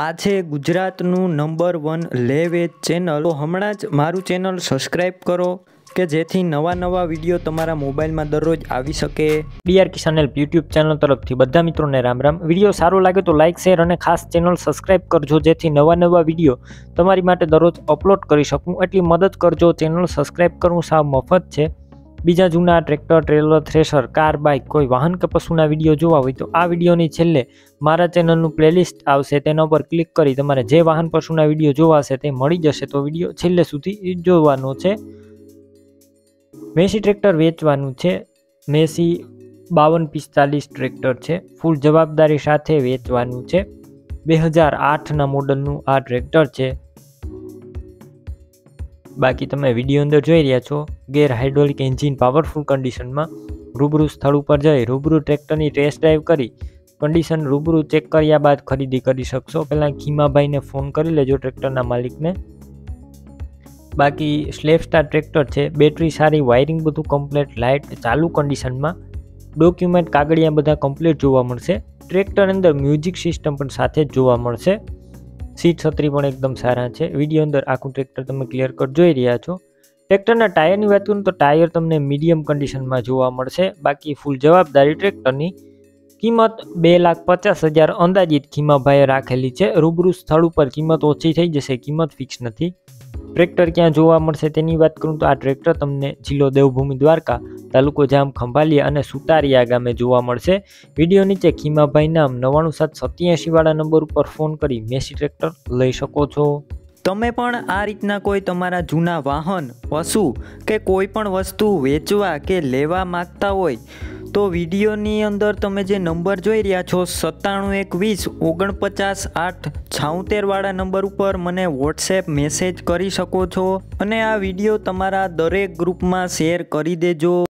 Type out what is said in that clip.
આ છે ગુજરાતનું નંબર વન લે વેજ ચેનલ. તો હમણાં જ મારું ચેનલ સબસ્ક્રાઈબ કરો, કે જેથી નવા નવા વીડિયો તમારા મોબાઈલમાં દરરોજ આવી શકે. BR Kisan help YouTube channel તરફથી બધા મિત્રોને રામ રામ. વીડિયો સારો લાગે તો લાઇક શેર અને ખાસ ચેનલ સબસ્ક્રાઈબ કરજો, જેથી નવા નવા વીડિયો તમારી માટે દરરોજ અપલોડ કરી શકું. એટલી મદદ કરજો, ચેનલ સબસ્ક્રાઈબ કરવું સાવ મફત છે. બીજા જૂના tractor, trailer, thresher, car, bike, કોઈ વાહન કે પશુના વીડિયો જોવા હોય તો આ વિડીયોની છેલ્લે મારા ચેનલનું પ્લેલિસ્ટ આવશે. તેના ઉપર ક્લિક કરી તમારે જે વાહન પશુના વીડિયો જોવા હશે તે મળી જશે. તો વીડિયો છેલ્લે સુધી જોવાનો છે. મેસી ટ્રેક્ટર વેચવાનું છે. મેસી બાવન પિસ્તાલીસ ટ્રેક્ટર છે. ફૂલ જવાબદારી સાથે વેચવાનું છે. બે હજાર આઠના મોડલનું આ ટ્રેક્ટર છે. બાકી તમે વીડિયો અંદર જોઈ રહ્યા છો, ગેર હાઇડ્રોલિક એન્જિન પાવરફુલ કન્ડિશનમાં રૂબરૂ સ્થળ ઉપર જઈ રૂબરૂ ટ્રેક્ટરની ટેસ્ટ ડ્રાઈવ કરી કન્ડિશન રૂબરૂ ચેક કર્યા બાદ ખરીદી કરી શકશો. પહેલાં ખીમાભાઈને ફોન કરી લેજો ટ્રેક્ટરના માલિકને. બાકી સ્લેપ સ્ટાર ટ્રેક્ટર છે, બેટરી સારી, વાયરિંગ બધું કમ્પ્લેટ, લાઇટ, ચાલુ કન્ડિશનમાં ડોક્યુમેન્ટ, કાગળિયા બધા કમ્પ્લીટ જોવા મળશે. ટ્રેક્ટર અંદર મ્યુઝિક સિસ્ટમ પણ સાથે જોવા મળશે. સીટ છત્રી પણ એકદમ સારા છે. વીડિયો અંદર આખું ટ્રેક્ટર તમે ક્લિયર કટ જોઈ રહ્યા છો. ટ્રેક્ટરના ટાયરની વાત કરું તો ટાયર તમને મીડિયમ કન્ડિશનમાં જોવા મળશે. બાકી ફૂલ જવાબદારી ટ્રેક્ટરની કિંમત બે લાખ પચાસ હજાર અંદાજિત ખીમાભાઈએ રાખેલી છે. રૂબરૂ સ્થળ ઉપર કિંમત ઓછી થઈ જશે, કિંમત ફિક્સ નથી. ટ્રેક્ટર ક્યાં જોવા મળશે તેની વાત કરું તો આ ટ્રેક્ટર તમને જિલ્લો દેવભૂમિ દ્વારકા, તાલુકો જામ ખંભાલિયા અને સુતારિયા ગામે જોવા મળશે. વીડિયો નીચે ખીમાભાઈ નામ નવ્વાણું સાત સત્યાસી વાળા નંબર ઉપર ફોન કરી મેસી ટ્રેક્ટર લઈ શકો છો. તમે પણ આ રીતના કોઈ તમારા જૂના વાહન, પશુ કે કોઈ પણ વસ્તુ વેચવા કે લેવા માગતા હોય તો વિડીયોની અંદર તમે જે નંબર જોઈ રહ્યા છો, સત્તાણું એક વીસ, ઓગણપચાસ આઠ છાઉતેરવાળા નંબર ઉપર મને વોટ્સએપ મેસેજ કરી શકો છો. અને આ વીડિયો તમારા દરેક ગ્રુપમાં શેર કરી દેજો.